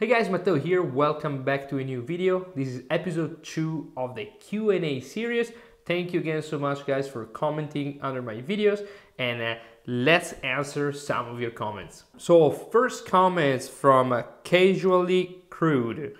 Hey guys, Matteo here. Welcome back to a new video. This is episode 2 of the Q&A series. Thank you again so much guys for commenting under my videos and uh, let's answer some of your comments. So first comments from uh, Casually Crude.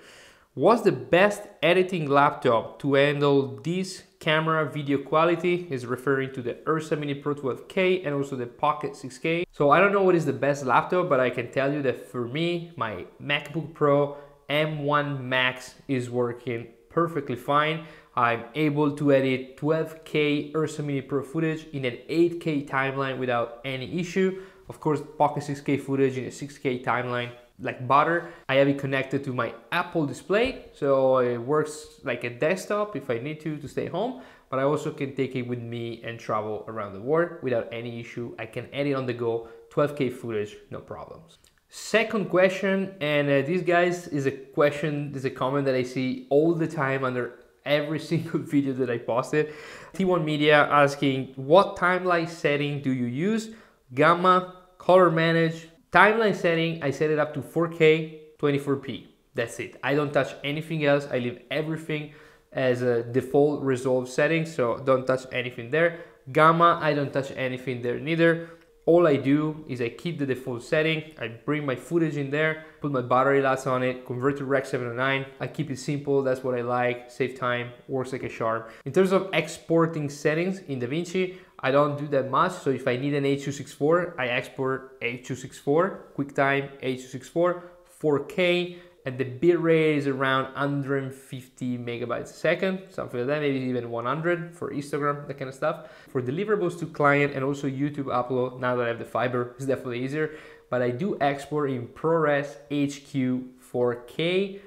What's the best editing laptop to handle this camera video quality is referring to the Ursa Mini Pro 12K and also the Pocket 6K. So I don't know what is the best laptop, but I can tell you that for me, my MacBook Pro M1 Max is working perfectly fine. I'm able to edit 12K Ursa Mini Pro footage in an 8K timeline without any issue. Of course, Pocket 6K footage in a 6K timeline like butter. I have it connected to my Apple display, so it works like a desktop if I need to to stay home, but I also can take it with me and travel around the world without any issue. I can edit on the go, 12K footage, no problems. Second question, and uh, this guys is a question, is a comment that I see all the time under every single video that I posted. T1 Media asking, what timeline setting do you use? Gamma, color manage, Timeline setting, I set it up to 4K 24p. That's it. I don't touch anything else. I leave everything as a default resolve setting, so don't touch anything there. Gamma, I don't touch anything there neither. All I do is I keep the default setting, I bring my footage in there, put my Buttery LUTs on it, convert to Rec 709. I keep it simple, that's what I like, save time, works like a charm. In terms of exporting settings in DaVinci, I don't do that much. So if I need an H.264, I export H.264, QuickTime H.264, 4K, and the bitrate is around 150 megabytes a second, something like that, maybe even 100 for Instagram, that kind of stuff. For deliverables to client and also YouTube upload, now that I have the fiber, it's definitely easier. But I do export in ProRes HQ 4K.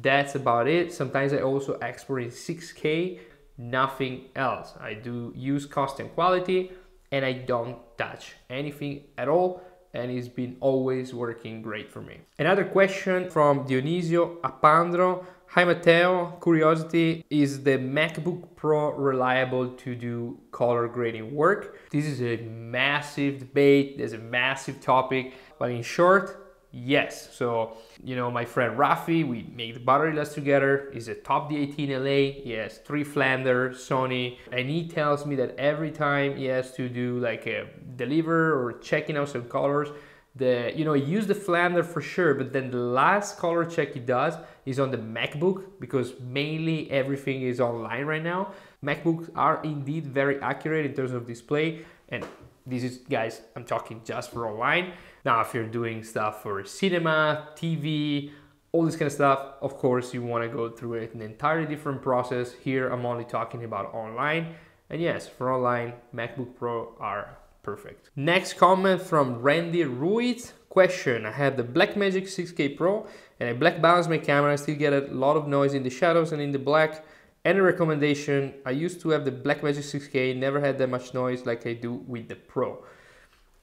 That's about it. Sometimes I also export in 6K nothing else. I do use cost and quality and I don't touch anything at all and it's been always working great for me. Another question from Dionisio Apandro. Hi Matteo, curiosity, is the MacBook Pro reliable to do color grading work? This is a massive debate, there's a massive topic, but in short, Yes, so you know my friend Rafi, we make the Buttery LUTs together. He's a top D18 LA. He has three Flander, Sony, and he tells me that every time he has to do like a deliver or checking out some colors, the you know he use the Flander for sure, but then the last color check he does is on the MacBook because mainly everything is online right now. MacBooks are indeed very accurate in terms of display, and this is guys, I'm talking just for online. Now, if you're doing stuff for cinema, TV, all this kind of stuff, of course, you want to go through it an entirely different process. Here, I'm only talking about online. And yes, for online, MacBook Pro are perfect. Next comment from Randy Ruiz. Question, I have the Blackmagic 6K Pro and I black balance my camera. I still get a lot of noise in the shadows and in the black. Any recommendation, I used to have the Blackmagic 6K, never had that much noise like I do with the Pro.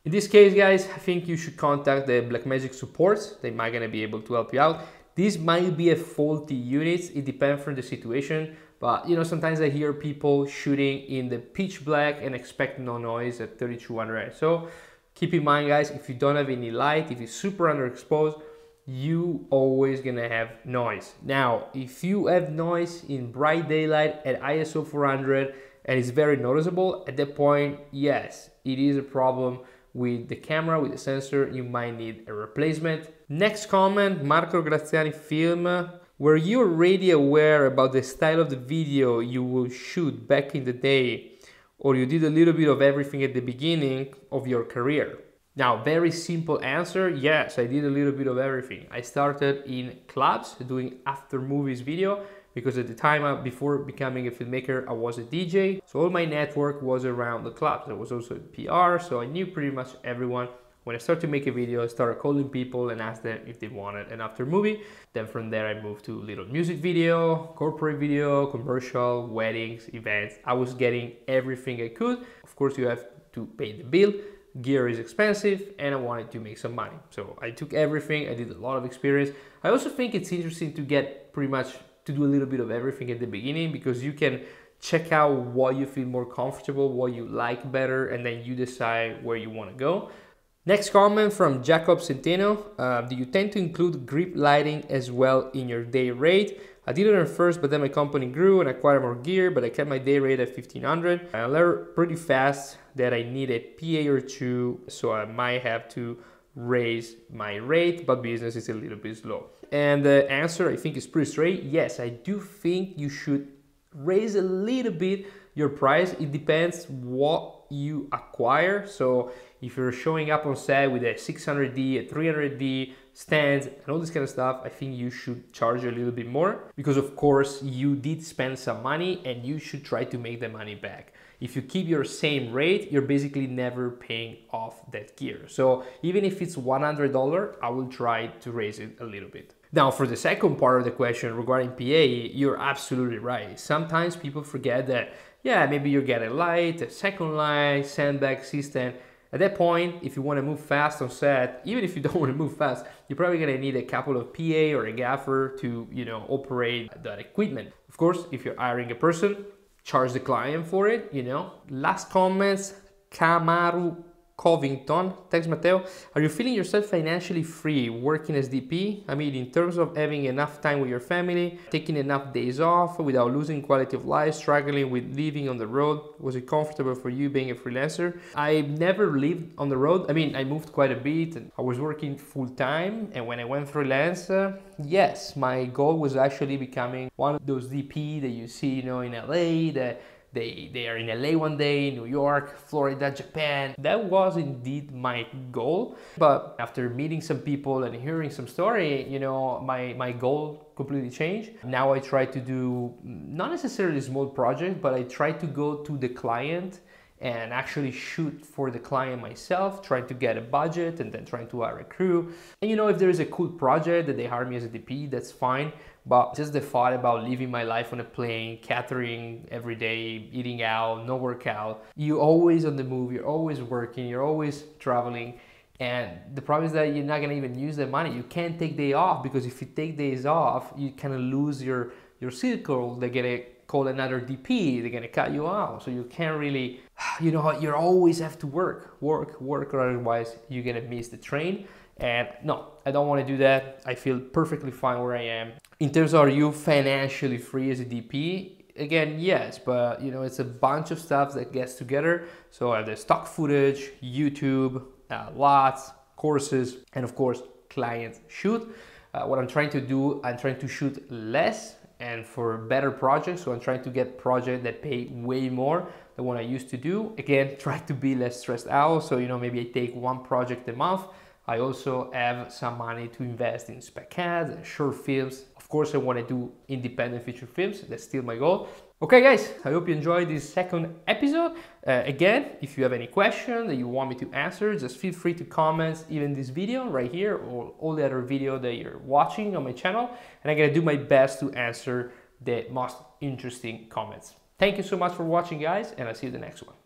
In this case, guys, I think you should contact the Blackmagic supports. They might gonna be able to help you out. This might be a faulty unit. It depends from the situation. But you know, sometimes I hear people shooting in the pitch black and expect no noise at 3200 So keep in mind, guys, if you don't have any light, if you're super underexposed, you always gonna have noise. Now, if you have noise in bright daylight at ISO 400 and it's very noticeable, at that point, yes, it is a problem with the camera, with the sensor, you might need a replacement. Next comment, Marco Graziani Film. Were you already aware about the style of the video you will shoot back in the day? Or you did a little bit of everything at the beginning of your career? Now, very simple answer, yes, I did a little bit of everything. I started in clubs doing after movies video because at the time uh, before becoming a filmmaker I was a DJ so all my network was around the clubs. I was also a PR so I knew pretty much everyone. When I started to make a video I started calling people and asked them if they wanted an after movie. Then from there I moved to little music video corporate video commercial weddings events. I was getting everything I could. Of course you have to pay the bill gear is expensive and I wanted to make some money. So I took everything, I did a lot of experience. I also think it's interesting to get pretty much to do a little bit of everything at the beginning because you can check out what you feel more comfortable, what you like better, and then you decide where you want to go. Next comment from Jacob Centeno. Uh, do you tend to include grip lighting as well in your day rate? I did it at first, but then my company grew and acquired more gear, but I kept my day rate at 1500. I learned pretty fast that I need a PA or two, so I might have to raise my rate, but business is a little bit slow. And the answer I think is pretty straight. Yes, I do think you should raise a little bit your price. It depends what you acquire. So if you're showing up on set with a 600D, a 300D, stands and all this kind of stuff, I think you should charge a little bit more because of course you did spend some money and you should try to make the money back. If you keep your same rate, you're basically never paying off that gear. So even if it's $100, I will try to raise it a little bit. Now, for the second part of the question regarding PA, you're absolutely right. Sometimes people forget that, yeah, maybe you get a light, a second light, sandbag system, at that point, if you want to move fast on set, even if you don't want to move fast, you're probably going to need a couple of PA or a gaffer to, you know, operate that equipment. Of course, if you're hiring a person, charge the client for it, you know. Last comments, Kamaru Covington. Thanks, Matteo. Are you feeling yourself financially free working as DP? I mean, in terms of having enough time with your family, taking enough days off without losing quality of life, struggling with living on the road. Was it comfortable for you being a freelancer? I never lived on the road. I mean, I moved quite a bit. And I was working full time. And when I went freelance, uh, yes, my goal was actually becoming one of those DP that you see, you know, in LA that they, they are in LA one day, New York, Florida, Japan. That was indeed my goal. But after meeting some people and hearing some story, you know, my, my goal completely changed. Now I try to do not necessarily small project, but I try to go to the client and actually shoot for the client myself, trying to get a budget and then trying to hire a crew. And you know, if there is a cool project that they hire me as a DP, that's fine. But just the thought about living my life on a plane, catering every day, eating out, no workout, You're always on the move, you're always working, you're always traveling. And the problem is that you're not gonna even use the money. You can't take day off because if you take days off, you kind of lose your your circle. They're gonna call another DP. They're gonna cut you out. So you can't really, you know, you always have to work, work, work, or otherwise you're gonna miss the train. And no, I don't want to do that. I feel perfectly fine where I am. In terms of are you financially free as a DP? Again, yes, but you know, it's a bunch of stuff that gets together. So I have the stock footage, YouTube, uh, LUTs, courses, and of course, client shoot. Uh, what I'm trying to do, I'm trying to shoot less and for better projects. So I'm trying to get projects that pay way more than what I used to do. Again, try to be less stressed out. So, you know, maybe I take one project a month I also have some money to invest in spec ads and short films. Of course, I want to do independent feature films. That's still my goal. Okay, guys, I hope you enjoyed this second episode. Uh, again, if you have any question that you want me to answer, just feel free to comment even this video right here or all the other video that you're watching on my channel. And I'm gonna do my best to answer the most interesting comments. Thank you so much for watching, guys, and I'll see you the next one.